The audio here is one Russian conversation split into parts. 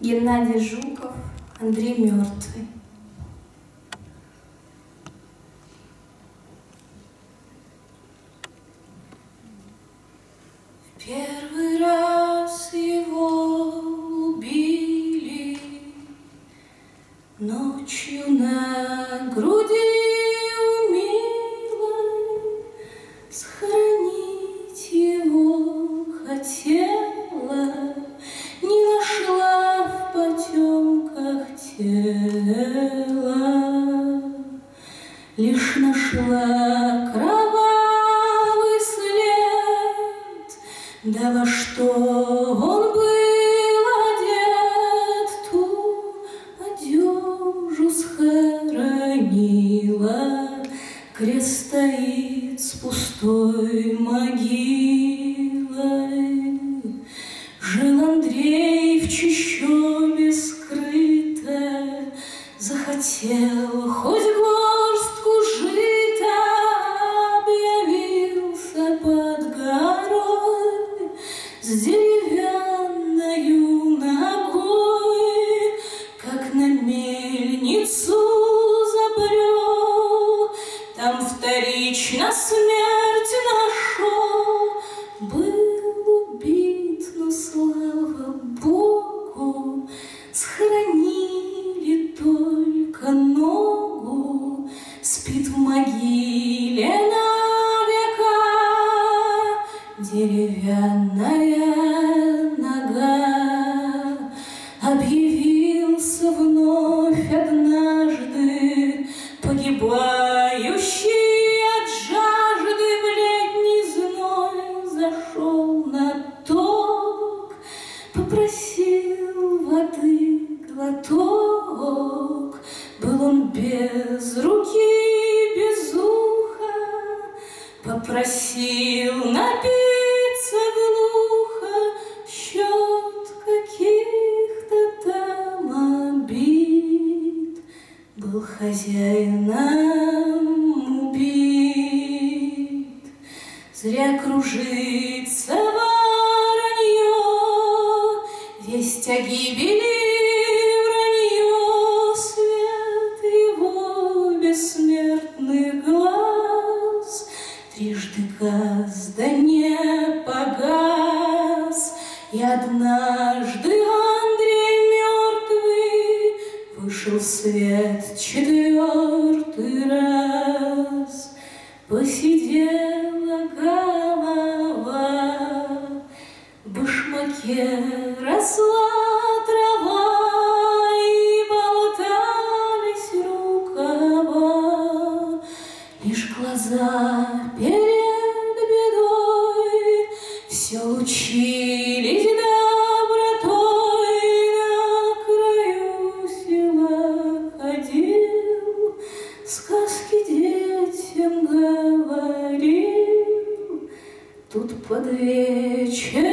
Геннадий Жуков, Андрей Мертвый. Первый Лишь нашла кровавый след. Да во что он был одет Ту одежу схоронила. Крест стоит с пустой могилой Там вторично смерть нашел, Был убит, но слава Богу, Схоронили только ногу, Спит в могиле на века Деревянная он без руки, без уха, Попросил напиться глухо Счет каких-то там обид. Был хозяином убит. Зря кружится воронье, Весть о гибели Трижды газ, да не погас, И однажды Андрей мертвый Вышел в свет четвертый раз. Посидела голова, в башмаке росла Все учились добротой На краю села ходил, Сказки детям говорил. Тут под вечер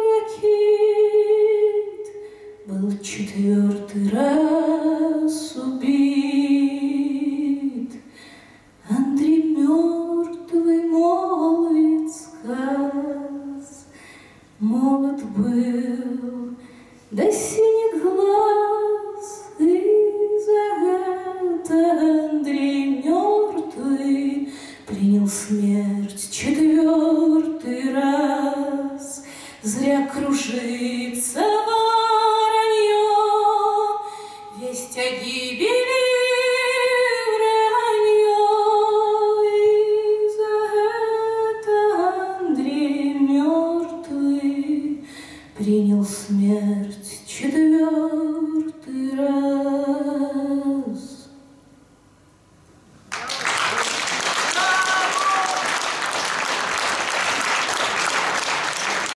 ракит Был четвертый раз до синих глаз, И это Андрей мертвый Принял смерть четвертый раз. Зря кружится во